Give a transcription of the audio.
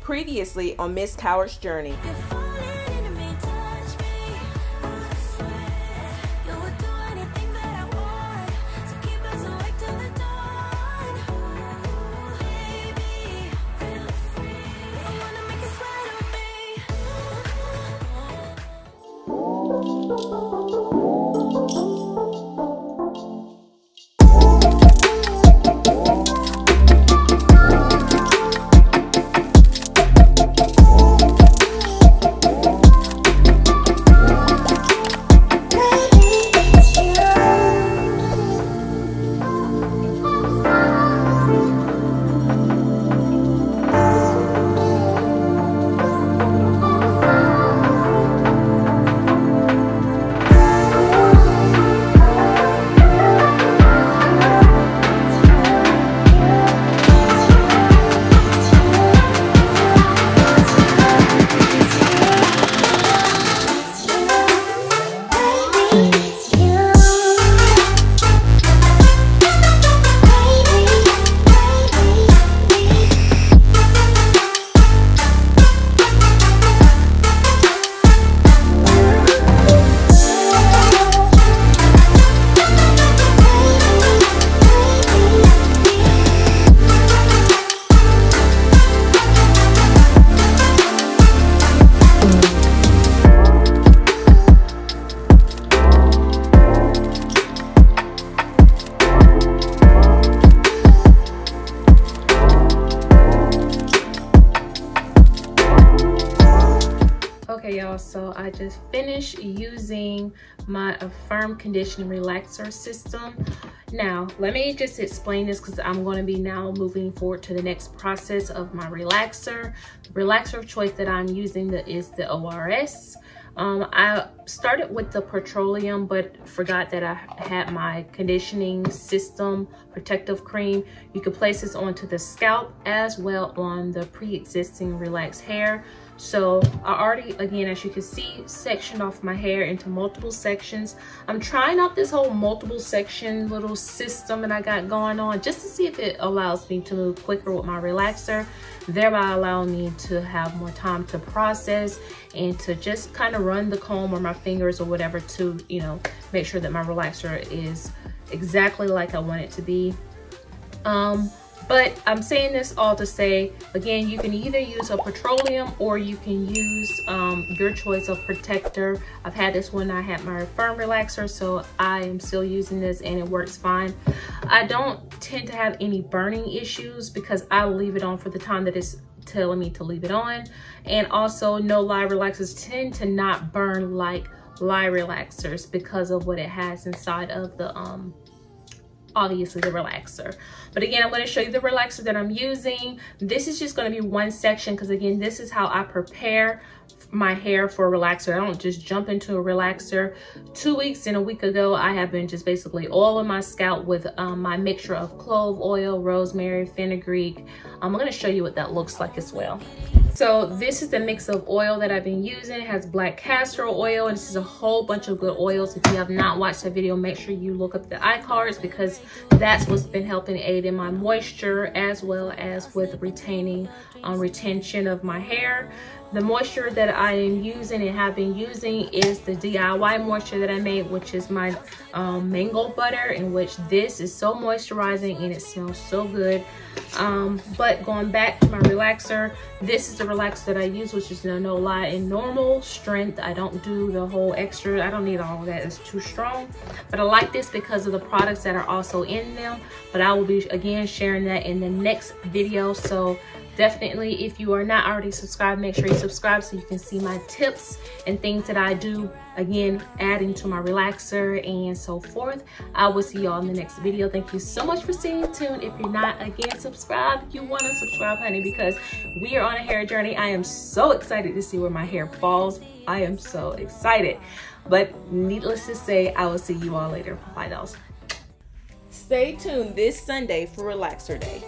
Previously on Mrs. Cowart's Journey. Y'all, so I just finished using my Affirm Conditioning Relaxer System. Now, let me just explain this because I'm going to be now moving forward to the next process of my relaxer. The relaxer choice that I'm using the, is the ORS. Um, I started with the petroleum, but forgot that I had my conditioning system protective cream. You can place this onto the scalp as well on the pre-existing relaxed hair. So I already, again, as you can see, sectioned off my hair into multiple sections. I'm trying out this whole multiple section little system that I got going on just to see if it allows me to move quicker with my relaxer, thereby allowing me to have more time to process and to just kind of run the comb or my fingers or whatever to, you know, make sure that my relaxer is exactly like I want it to be. Um, but I'm saying this all to say, again, you can either use a petroleum or you can use um, your choice of protector. I've had this one, I had my firm relaxer, so I am still using this and it works fine. I don't tend to have any burning issues because I leave it on for the time that it's telling me to leave it on. And also no lye relaxers tend to not burn like lye relaxers because of what it has inside of the um obviously the relaxer. But again, I'm gonna show you the relaxer that I'm using. This is just gonna be one section because again, this is how I prepare my hair for a relaxer. I don't just jump into a relaxer. Two weeks and a week ago, I have been just basically oiling my scalp with um, my mixture of clove oil, rosemary, fenugreek. I'm gonna show you what that looks like as well. So this is the mix of oil that I've been using. It has black castor oil and this is a whole bunch of good oils. If you have not watched that video, make sure you look up the iCards because that's what's been helping aid in my moisture as well as with retaining um, retention of my hair. The moisture that I am using and have been using is the DIY moisture that I made, which is my um, mango butter, in which this is so moisturizing and it smells so good. Um, but going back to my relaxer, this is the relaxer that I use, which is no, no lye in normal strength. I don't do the whole extra. I don't need all that. It's too strong. But I like this because of the products that are also in them. But I will be, again, sharing that in the next video. So definitely if you are not already subscribed make sure you subscribe so you can see my tips and things that i do. Again adding to my relaxer and so forth. I will see y'all in the next video. Thank you so much for staying tuned. If you're not again subscribe. you want to subscribe honey because we are on a hair journey. I am so excited to see where my hair falls. I am so excited. But needless to say i will see you all later. Bye dolls. Stay tuned this sunday for relaxer day